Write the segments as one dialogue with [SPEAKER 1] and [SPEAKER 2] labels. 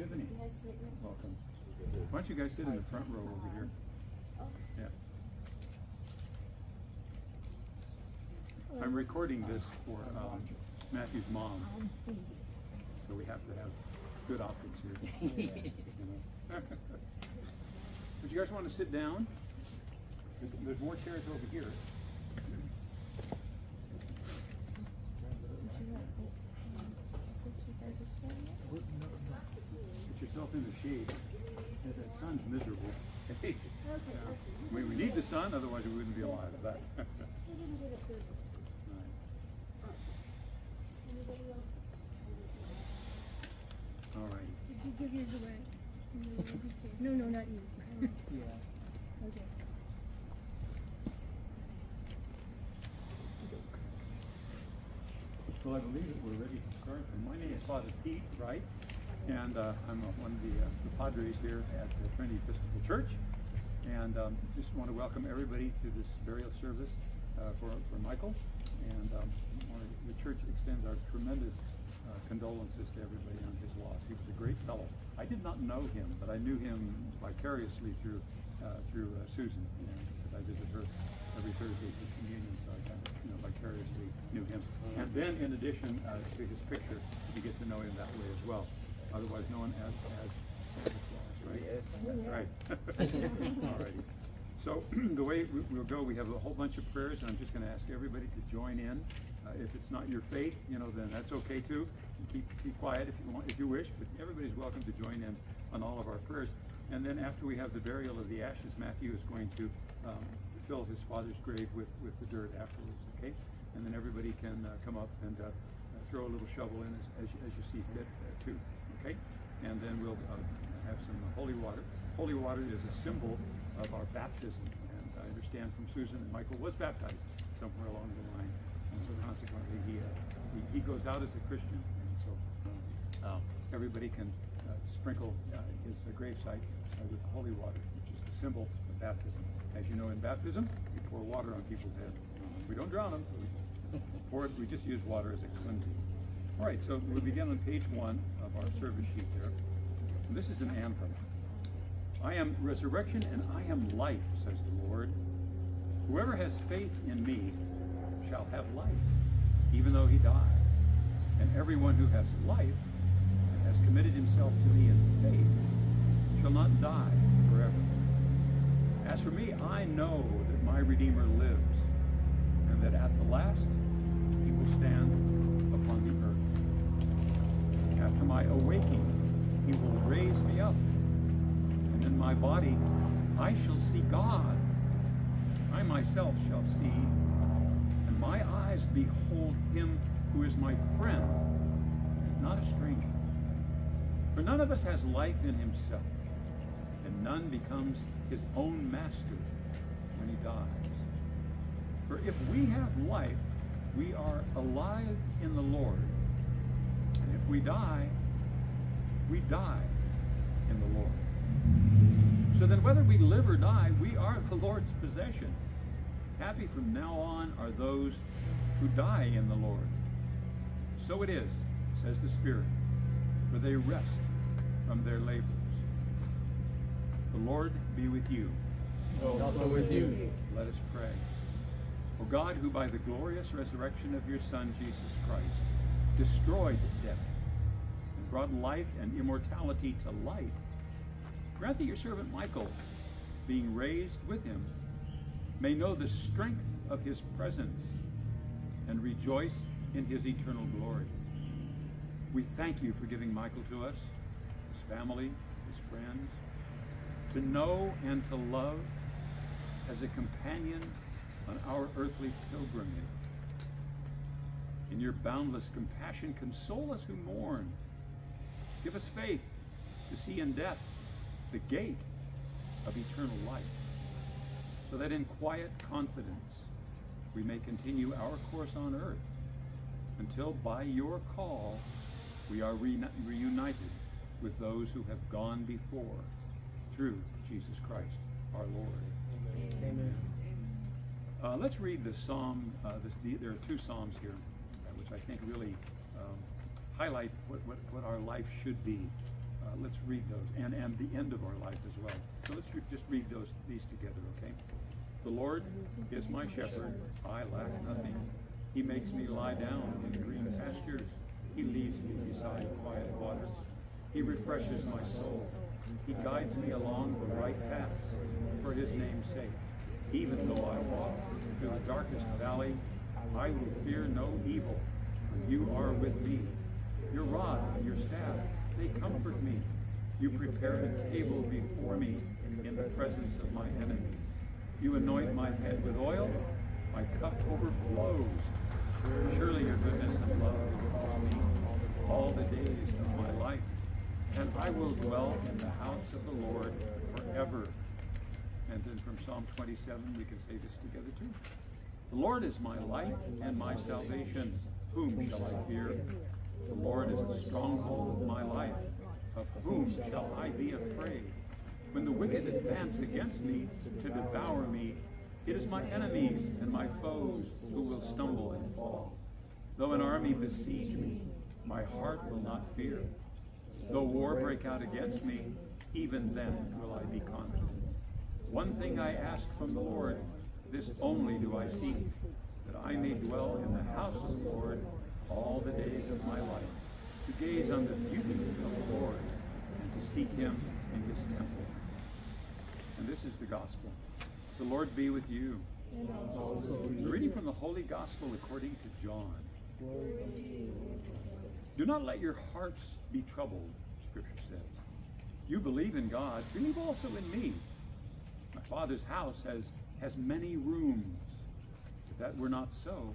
[SPEAKER 1] Tiffany.
[SPEAKER 2] Nice to meet you. Welcome. Why don't you guys sit in the front row over here? Yeah. I'm recording this for um, Matthew's mom, so we have to have good optics here. But you guys want to sit down? There's, there's more chairs over here. Put yourself in the shade. That sun's miserable.
[SPEAKER 3] Okay, that's
[SPEAKER 2] we need the sun, otherwise we wouldn't be alive. But
[SPEAKER 3] We didn't get a service. Anybody else?
[SPEAKER 2] All right.
[SPEAKER 4] Did you give yours away? No, no, not you.
[SPEAKER 5] Yeah.
[SPEAKER 4] Okay.
[SPEAKER 2] Well, I believe that we're ready to start. My name is Father Pete Wright, and uh, I'm uh, one of the, uh, the padres here at the Trinity Episcopal Church. And um, just want to welcome everybody to this burial service uh, for, for Michael. And um, the church extends our tremendous uh, condolences to everybody on his loss. He was a great fellow. I did not know him, but I knew him vicariously through uh, through Susan, I visit her every Thursday for communion, so I kind of you know vicariously knew him. And then, in addition to his picture, you get to know him that way as well. Otherwise known as as Santa Claus, right?
[SPEAKER 6] Yes.
[SPEAKER 2] Right. Alrighty. So the way we- we'll go, we have a whole bunch of prayers, and I'm just going to ask everybody to join in. Uh, if it's not your faith, you know, then that's okay too. Keep keep quiet if you want, if you wish, but everybody's welcome to join in on all of our prayers. And then after we have the burial of the ashes, Matthew is going to um, fill his father's grave with with the dirt afterwards. Okay, and then everybody can uh, come up and uh, uh, throw a little shovel in as, as, you- as you see fit uh, too. Okay, and then we'll uh, have some holy water. Holy water is a symbol of our baptism, and I understand from Susan that Michael was baptized somewhere along the line, and so consequently he uh, he, he goes out as a Christian, and so uh, everybody can uh, sprinkle uh, his uh, gravesite with holy water, which is the symbol of baptism. As you know, in baptism, we pour water on people's heads. We don't drown them. We pour it. We just use water as a cleansing. All right, so we begin on page one of our service sheet there. And this is an anthem. I am resurrection and I am life, says the Lord. Whoever has faith in me shall have life, even though he die. And everyone who has life and has committed himself to me in faith shall not die forever. As for me, I know that my Redeemer lives, and that at the last he will stand. After my awaking, he will raise me up, and in my body I shall see God. I myself shall see, and my eyes behold him who is my friend, not a stranger. For none of us has life in himself, and none becomes his own master when he dies. For if we have life, we are alive in the Lord. And we die, we die in the Lord. So then, whether we live or die, we are the Lord's possession. Happy from now on are those who die in the Lord. So it is. says the Spirit, for they rest from their labors. The Lord be with you.
[SPEAKER 5] Also with you.
[SPEAKER 2] Let us pray. O God, who by the glorious resurrection of your Son, Jesus Christ, destroyed death and brought life and immortality to light, grant that your servant Michael, being raised with him, may know the strength of his presence and rejoice in his eternal glory. We thank you for giving Michael to us, his family, his friends, to know and to love as a companion on our earthly pilgrimage. In your boundless compassion, console us who mourn. Give us faith to see in death the gate of eternal life, so that in quiet confidence we may continue our course on earth until by your call we are reuni- reunited with those who have gone before through Jesus Christ our Lord.
[SPEAKER 5] Amen.
[SPEAKER 2] Uh, let's read the psalm. Uh, this, the, there are two psalms here, uh, which I think really um, highlight what, what, what our life should be. Uh, let's read those, and, and the end of our life as well. So let's re- just read those these together, okay? The Lord is my shepherd; I lack nothing. He makes me lie down in green pastures. He leads me beside quiet waters. He refreshes my soul. He guides me along the right paths for His name's sake. Even though I walk through the darkest valley, I will fear no evil. You are with me. Your rod and your staff, they comfort me. You prepare a table before me in the presence of my enemies. You anoint my head with oil. My cup overflows. Surely your goodness and love will follow me all the days of my life, and I will dwell in the house of the Lord forever. And then from Psalm 27, we can say this together too. The Lord is my light and my salvation. Whom shall I fear? The Lord is the stronghold of my life. Of whom shall I be afraid? When the wicked advance against me to devour me, it is my enemies and my foes who will stumble and fall. Though an army besiege me, my heart will not fear. Though war break out against me, even then will I be confident. One thing I ask from the Lord, this only do I seek, that I may dwell in the house of the Lord all the days of my life, to gaze on the beauty of the Lord, and to seek him in his temple. And this is the gospel. The Lord be with you. Reading from the Holy Gospel according to John. Do not let your hearts be troubled, Scripture says. You believe in God, believe also in me. My Father's house has, has many rooms. If that were not so,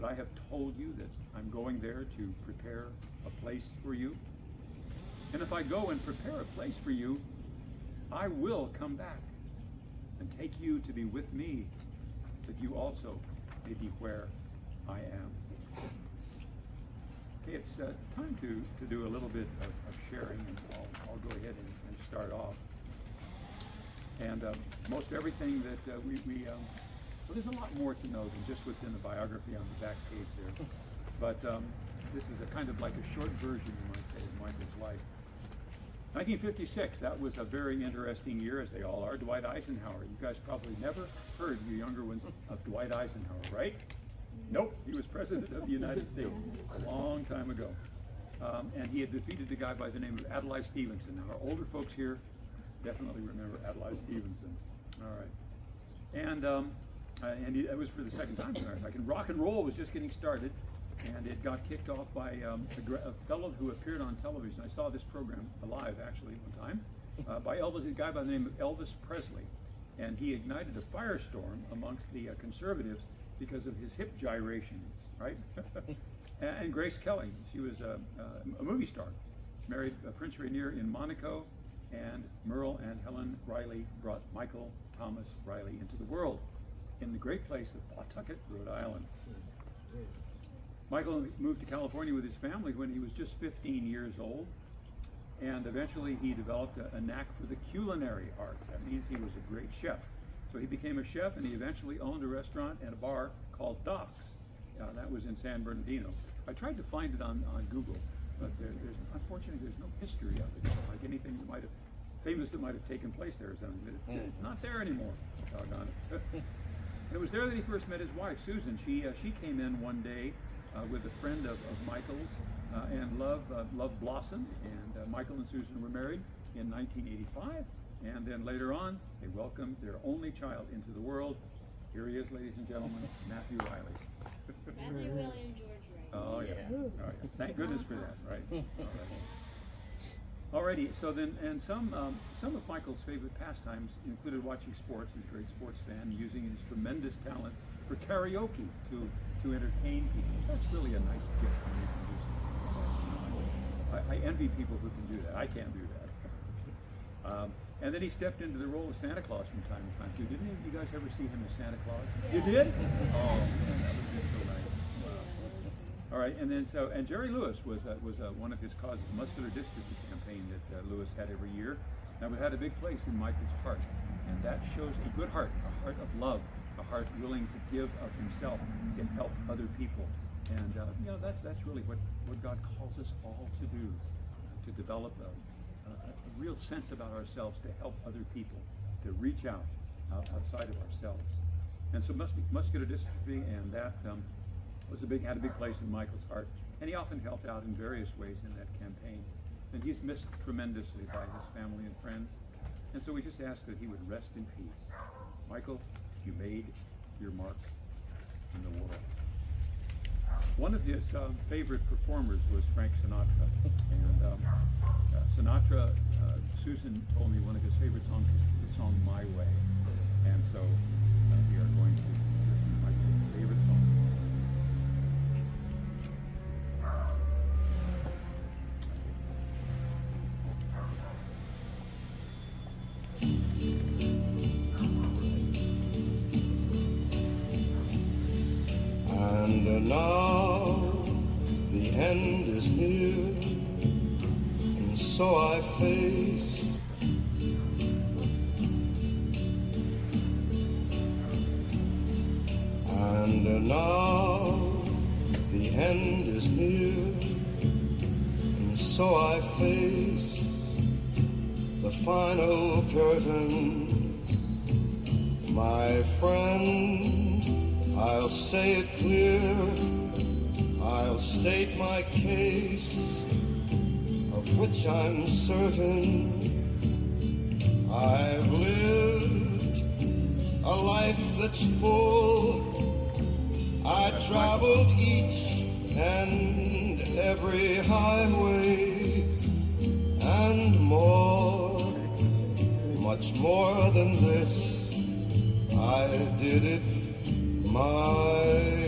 [SPEAKER 2] but I have told you that I'm going there to prepare a place for you. And if I go and prepare a place for you, I will come back and take you to be with me, that you also may be where I am. Okay, it's uh, time to, to do a little bit of, of sharing, and I'll, I'll go ahead and, and start off. And uh, most everything that uh, we, we um, well, there's a lot more to know than just what's in the biography on the back page there. But um, this is a kind of like a short version, you might say, of Michael's life. 1956, that was a very interesting year, as they all are. Dwight Eisenhower. You guys probably never heard, you younger ones, of Dwight Eisenhower, right? Nope, he was president of the United States a long time ago. Um, and he had defeated a guy by the name of Adlai Stevenson. Now, our older folks here definitely remember Adlai Stevenson. All right. And, um, uh, and it was for the second time. And rock and roll was just getting started and it got kicked off by um, a, a fellow who appeared on television. I saw this program live actually one time uh, by Elvis, a guy by the name of Elvis Presley, and he ignited a firestorm amongst the uh, conservatives because of his hip gyrations, right? and, and Grace Kelly, she was a, a, movie star, married Prince Rainier in Monaco, and Merle and Helen Reilly brought Michael Thomas Reilly into the world in the great place of Pawtucket, Rhode Island. Michael moved to California with his family when he was just 15 years old, and eventually he developed a, a knack for the culinary arts. That means he was a great chef. So he became a chef, and he eventually owned a restaurant and a bar called Doc's. Uh, that was in San Bernardino. I tried to find it on, on Google, but there, there's unfortunately there's no history of it. Like anything that might have famous that might have taken place there or something. But it's, it's not there anymore. Doggone it. And it was there that he first met his wife, Susan. She uh, she came in one day uh, with a friend of, of Michael's, uh, and love uh, love blossomed. And uh, Michael and Susan were married in 1985. And then later on, they welcomed their only child into the world. Here he is, ladies and gentlemen, Matthew Reilly.
[SPEAKER 3] Matthew William George Ray.
[SPEAKER 2] Oh yeah. Oh, yeah. Thank goodness for that, right? Alrighty, so then, and some um, some of Michael's favorite pastimes included watching sports. He's a great sports fan, using his tremendous talent for karaoke to to entertain people. That's really a nice gift when you can do something. I, I envy people who can do that. I can't do that. Um, and then he stepped into the role of Santa Claus from time to time too. Didn't any of you guys ever see him as Santa Claus? You did? Oh, man, that would be so nice. All right, and then so and Jerry Lewis was uh, was uh, one of his causes, muscular dystrophy campaign that uh, Lewis had every year. That had a big place in Michael's heart, and that shows a good heart, a heart of love, a heart willing to give of himself to help other people. And uh, you know that's that's really what what God calls us all to do, to develop a, a, a real sense about ourselves to help other people, to reach out uh, outside of ourselves. And so mus- muscular dystrophy and that um, was a big had a big place in Michael's heart, and he often helped out in various ways in that campaign. And he's missed tremendously by his family and friends. And so we just ask that he would rest in peace. Michael, you made your mark in the world. One of his um, favorite performers was Frank Sinatra, and um, uh, Sinatra. Uh, Susan told me one of his favorite songs is the song "My Way," and so uh, we are going to
[SPEAKER 1] now the end is near, and so I face And now the end is near, and so I face the final curtain. Which I'm certain. I've lived a life that's full. I traveled each and every highway and more, much more than this. I did it my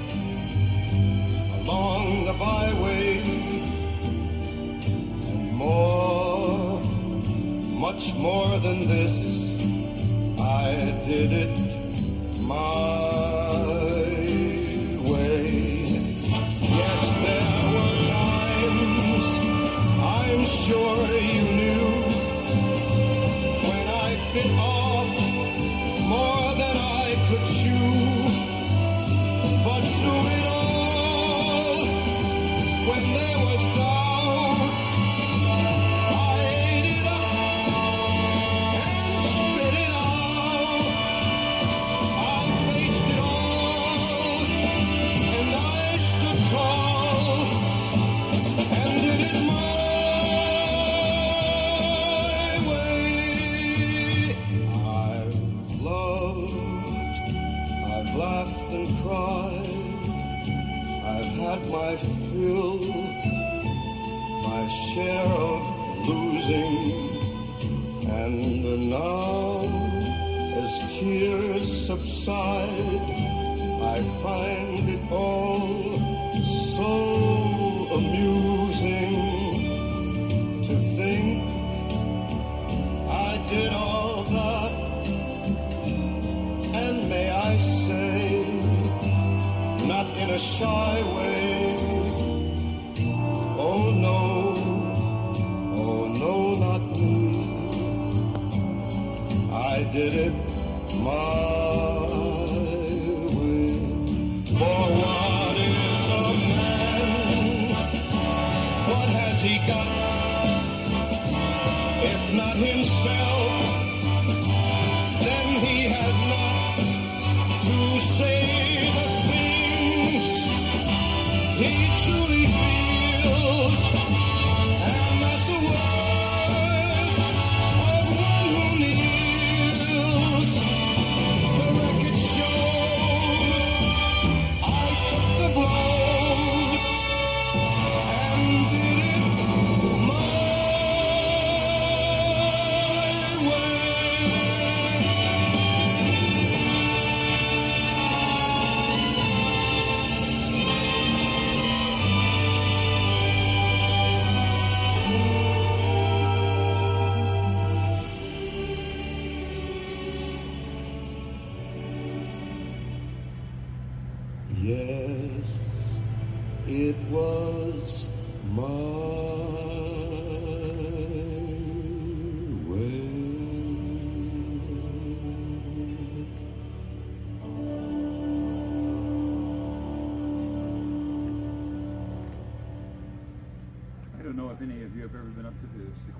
[SPEAKER 1] along the byway and more, much more than this, I did it my way. Yes, there were times I'm sure you knew when I bit off did it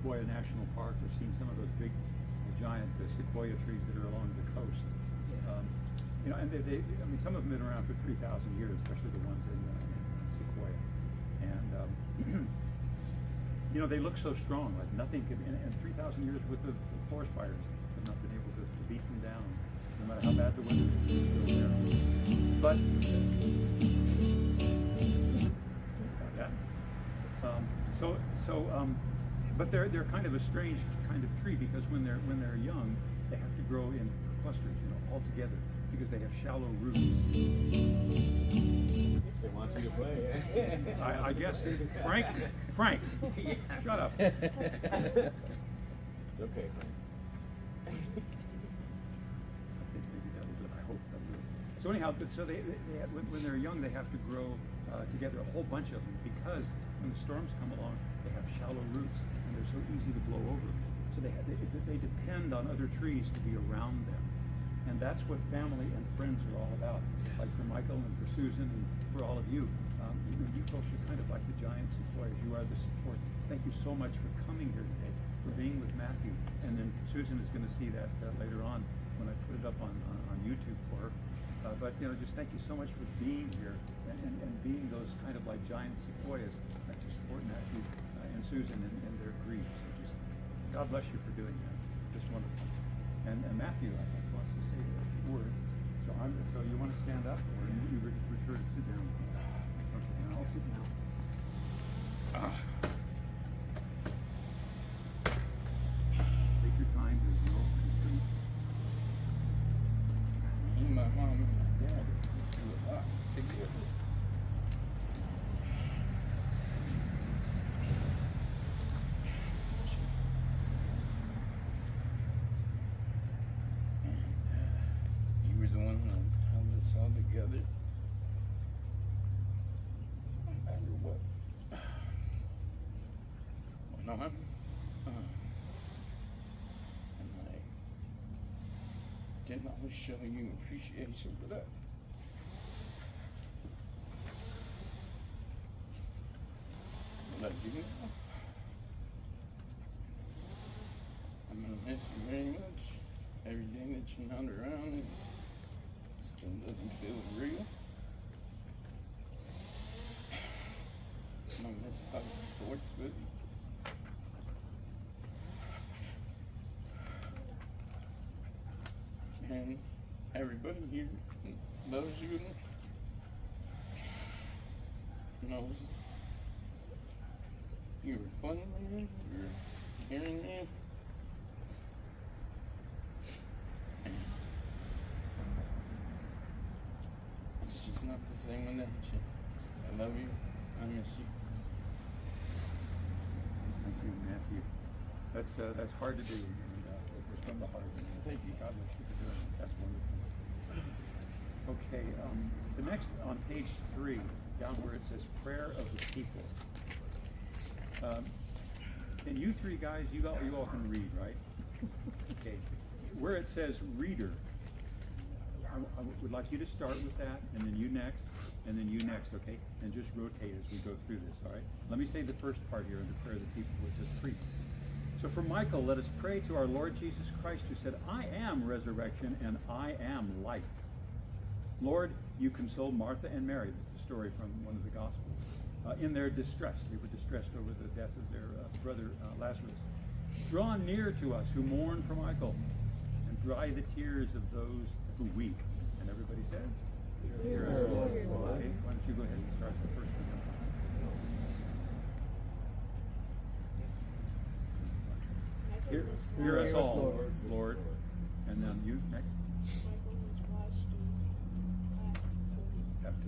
[SPEAKER 2] Sequoia National Park or seen some of those big, giant uh, sequoia trees that are along the coast. Um, you know, and they, they, I mean, some of them have been around for 3,000 years, especially the ones in, uh, in Sequoia. And, um, you know, they look so strong, like nothing could, and, and 3,000 years with the forest fires have not been able to, to beat them down, no matter how bad the weather is. they're still there. But, that. Um, so, so, um, but they're they're kind of a strange kind of tree because when they're when they're young, they have to grow in clusters, you know, all together because they have shallow roots.
[SPEAKER 6] They want you to play.
[SPEAKER 2] I, I guess Frank, Frank, shut up.
[SPEAKER 6] It's okay, Frank.
[SPEAKER 2] I think maybe that was it. I hope that was it. So anyhow, but so they, they, have, when, when they're young, they have to grow uh, together, a whole bunch of them, because when the storms come along, they have shallow roots they're so easy to blow over. So they, they, they depend on other trees to be around them. And that's what family and friends are all about. Like for Michael and for Susan and for all of you. Um, you, know, you folks are kind of like the giant sequoias. You are the support. Thank you so much for coming here today, for being with Matthew. And then Susan is going to see that uh, later on when I put it up on, on, on YouTube for her. Uh, but you know, just thank you so much for being here and, and, and being those kind of like giant sequoias uh, to support Matthew and Susan and, in their grief. So just God bless you for doing that. Just wonderful. And, and Matthew, I think, wants to say a few words. So I'm. So you want to stand up, or you, you prefer to sit down? Okay, and I'll sit down. Ah. Take your time. There's no constraint.
[SPEAKER 5] Me and my mom and my dad do a lot together. And uh, you were the one that held us all together. No matter what. When I'm, uh, and I didn't always showing you appreciation for that. I do now. I'm gonna miss you very much. Everything that you're not around is still doesn't feel real. I'm gonna miss talking sports with you. Everybody here loves you knows you're a funny man, you're a caring man. It's just not the same without you. I love you. I miss you.
[SPEAKER 2] Thank you, Matthew. That's uh, that's hard to do. And, uh, it was from the heart. Thank you. God bless you for doing it. That's wonderful. Okay, um, the next, on page three, down where it says prayer of the people. Um, and you three guys, you all, you all can read, right? Okay, where it says reader, I, I would like you to start with that, and then you next, and then you next, okay? And just rotate as we go through this, all right? Let me say the first part here under prayer of the people, which is priest. So for Michael, let us pray to our Lord Jesus Christ, who said, I am resurrection and I am life. Lord, you consoled Martha and Mary. That's a story from one of the Gospels. Uh, in their distress, they were distressed over the death of their uh, brother uh, Lazarus. Draw near to us who mourn for Michael, and dry the tears of those who weep. And everybody says, Hear us, Lord. Okay, why don't you go ahead and start the first one? Hear, hear us all, Lord. And then you next.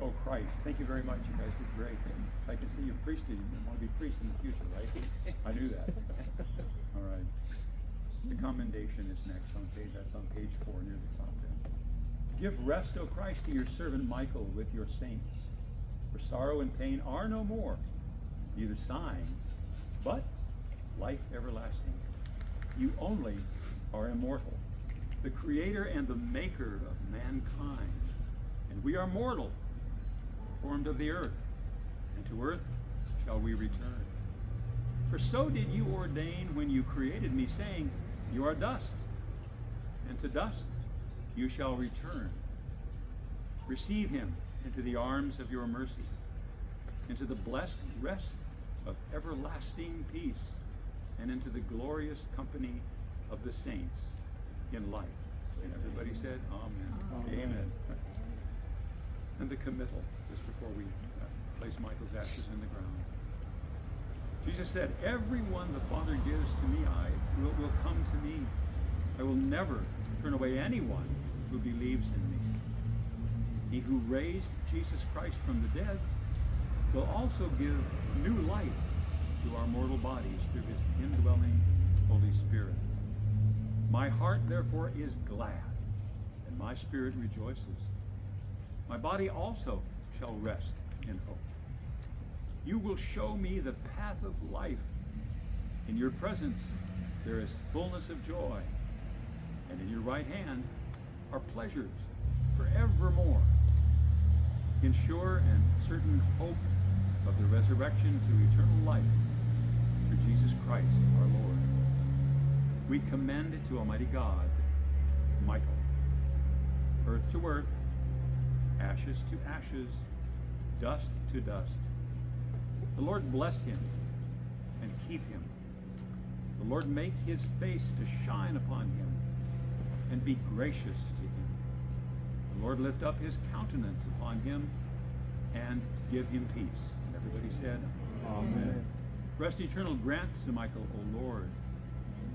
[SPEAKER 2] O Christ. Thank you very much. You guys did great. I can see you priested. You want to be priest in the future, right? I knew that. All right. The commendation is next on page, that's on page four near the top there. Give rest, O Christ, to your servant Michael with your saints. For sorrow and pain are no more, neither sighing, but life everlasting. You only are immortal, the creator and the maker of mankind. And we are mortal, formed of the earth, and to earth shall we return. For so did you ordain when you created me, saying, You are dust, and to dust you shall return. Receive him into the arms of your mercy, into the blessed rest of everlasting peace, and into the glorious company of the saints in light. And everybody said, Amen. Amen. And the committal, just before we uh, place Michael's ashes in the ground. Jesus said, Everyone the Father gives to me, I will, will come to me. I will never turn away anyone who believes in me. He who raised Jesus Christ from the dead will also give new life to our mortal bodies through his indwelling Holy Spirit. My heart, therefore, is glad, and my spirit rejoices. My body also shall rest in hope. You will show me the path of life. In your presence there is fullness of joy, and in your right hand are pleasures forevermore. In sure and certain hope of the resurrection to eternal life through Jesus Christ our Lord. We commend it to Almighty God, Michael, earth to earth, ashes to ashes, dust to dust. The Lord bless him and keep him. The Lord make his face to shine upon him and be gracious to him. The Lord lift up his countenance upon him and give him peace. And everybody said, Amen. Rest eternal grant to Michael, O Lord.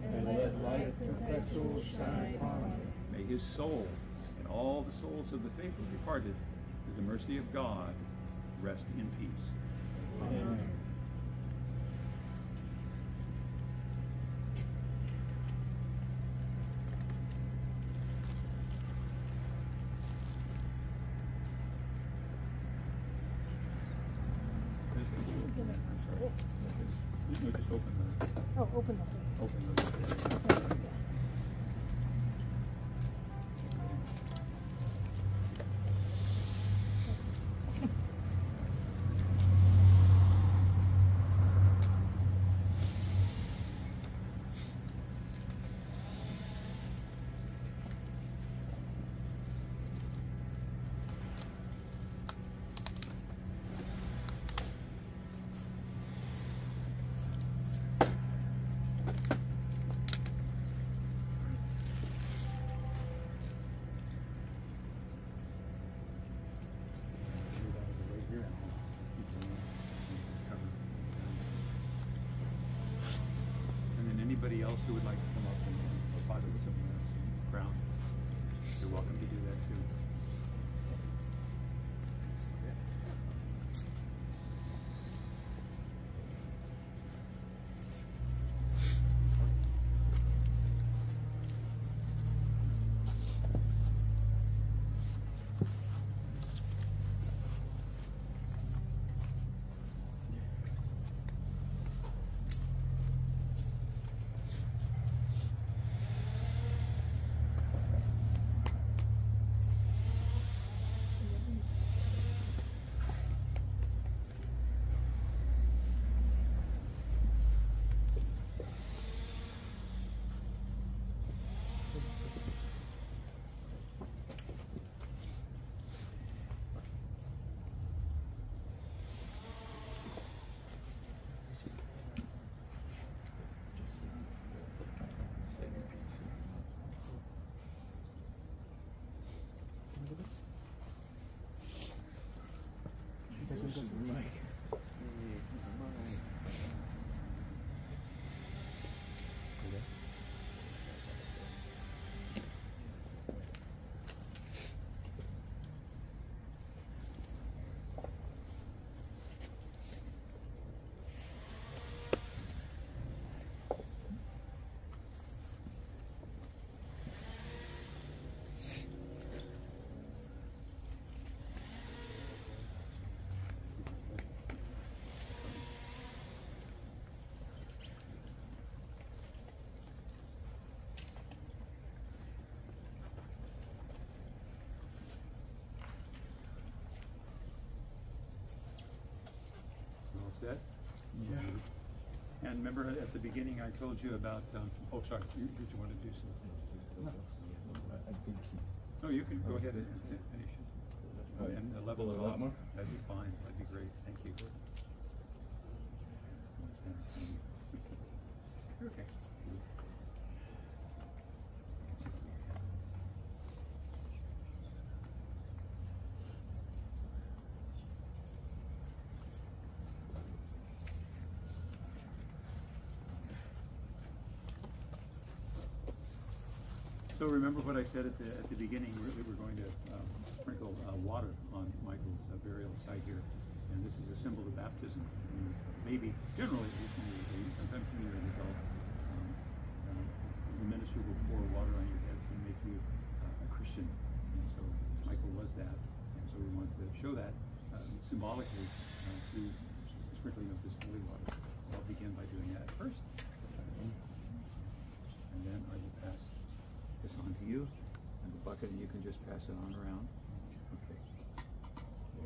[SPEAKER 4] And let light perpetual shine upon him.
[SPEAKER 2] May his soul and all the souls of the faithful departed, through the mercy of God, rest in peace.
[SPEAKER 4] Amen.
[SPEAKER 2] I'm sorry. No, just open the,
[SPEAKER 4] Oh, open the
[SPEAKER 2] All set? Yeah. And remember at the beginning, I told you about, um, oh, sorry, you- did you want to do something? No, you can go ahead and and finish it.
[SPEAKER 5] Oh, yeah.
[SPEAKER 2] And the level
[SPEAKER 5] of
[SPEAKER 2] it
[SPEAKER 5] it
[SPEAKER 2] up.
[SPEAKER 5] more?
[SPEAKER 2] That'd be fine, that'd be great, thank you. Okay. So remember what I said at the, at the beginning, we're, we're going to um, sprinkle uh, water on Michael's uh, burial site here. And this is a symbol of baptism. And maybe, generally, at least when you're sometimes when you're an adult, um, um, the minister will pour water on your head and make you uh, a Christian. And so Michael was that. And so we want to show that uh, symbolically uh, through sprinkling of this holy water. I'll begin by doing that first. And then I will pass this on to you, and the bucket, and you can just pass it on around. Okay.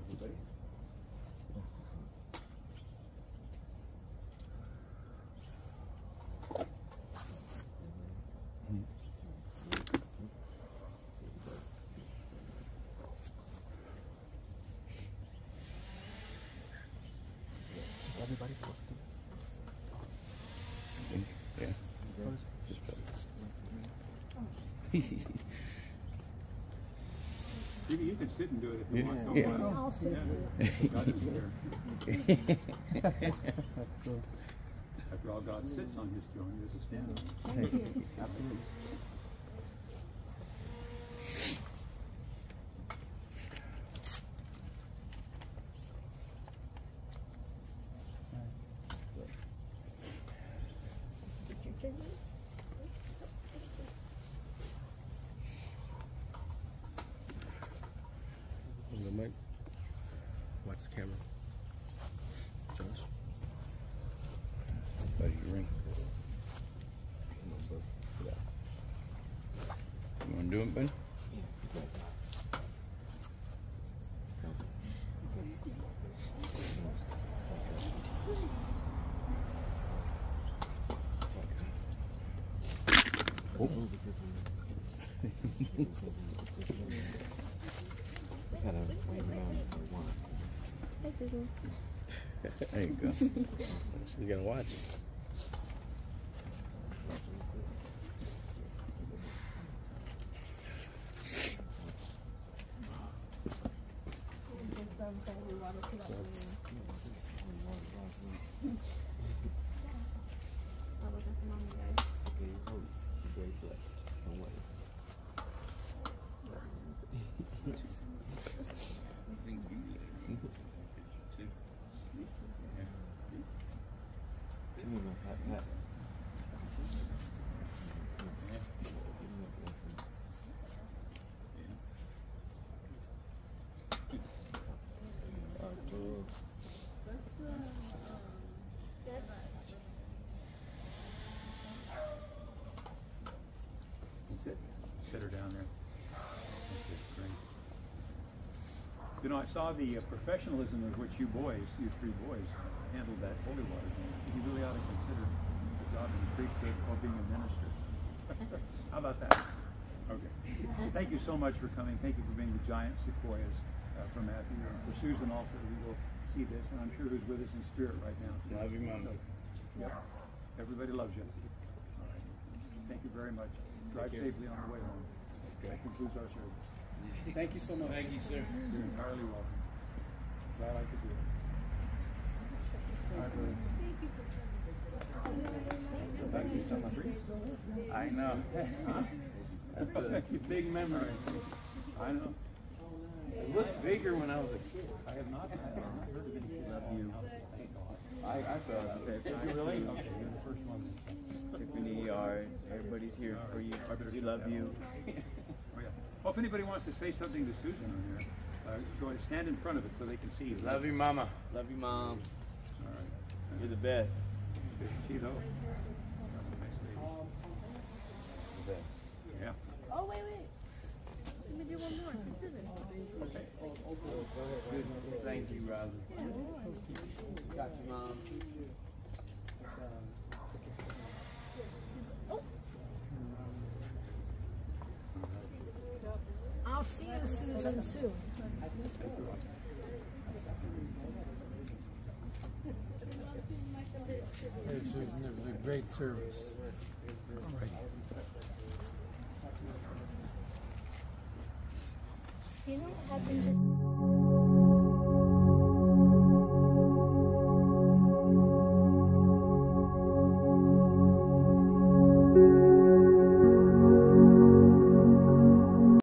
[SPEAKER 2] Everybody?
[SPEAKER 7] Is everybody supposed to do
[SPEAKER 5] I think, yeah. Just put
[SPEAKER 2] You, you can sit and do it if you
[SPEAKER 5] Yeah.
[SPEAKER 2] want. Don't
[SPEAKER 5] Yeah.
[SPEAKER 2] mind.
[SPEAKER 4] I'll sit
[SPEAKER 2] Yeah. God is here.
[SPEAKER 7] That's good.
[SPEAKER 2] After all, God sits on his throne, he doesn't stand on it.
[SPEAKER 4] Thank you.
[SPEAKER 2] Absolutely.
[SPEAKER 3] Did you turn it?
[SPEAKER 7] On the mic. Watch the camera. Josh.
[SPEAKER 5] Buddy, your ring. You wanna do it, buddy?
[SPEAKER 3] Hi, Susan.
[SPEAKER 5] There you go.
[SPEAKER 7] She's gonna watch.
[SPEAKER 3] I was just on the guys.
[SPEAKER 2] That's it. Set her down there. Okay, great. You know, I saw the uh, professionalism with which you boys, you three boys, handled that holy water thing. You really ought to consider the job in the priesthood or being a minister. How about that? Okay. Thank you so much for coming. Thank you for being the giant sequoias uh, for Matthew and for Susan also. We will see this, and I'm sure who's with us in spirit right now. too.
[SPEAKER 5] Love you, Mama.
[SPEAKER 2] Yep. Everybody loves you. All right. Thank you very much. Drive safely on the way home.
[SPEAKER 5] Okay.
[SPEAKER 2] That concludes our service.
[SPEAKER 5] Thank you so much. Thank you, sir.
[SPEAKER 2] You're entirely welcome. Glad I could do it. All right, brother. Thank you so much.
[SPEAKER 5] I know. That's a big memory.
[SPEAKER 2] I know.
[SPEAKER 5] It looked bigger when I was a kid.
[SPEAKER 2] I have not, I have heard of any love you. Thank God.
[SPEAKER 6] I, I felt I said,
[SPEAKER 2] Did you really? Okay, you're the first one.
[SPEAKER 6] Tiffany, our, everybody's here for you. We love you.
[SPEAKER 2] Yeah. Well, if anybody wants to say something to Susan on here, uh, go ahead, stand in front of it so they can see you.
[SPEAKER 6] Love you, mama. Love you, mom.
[SPEAKER 2] All right.
[SPEAKER 6] You're the best.
[SPEAKER 2] See though? Nice lady.
[SPEAKER 6] The best.
[SPEAKER 2] Yeah.
[SPEAKER 4] Oh, wait, wait. Let me do one more. Susan.
[SPEAKER 2] Okay.
[SPEAKER 6] Thank you, Rosie. Got you, mom.
[SPEAKER 8] See you, Susan, soon.
[SPEAKER 9] Hey, Susan, it was a great service.
[SPEAKER 3] You know what happened to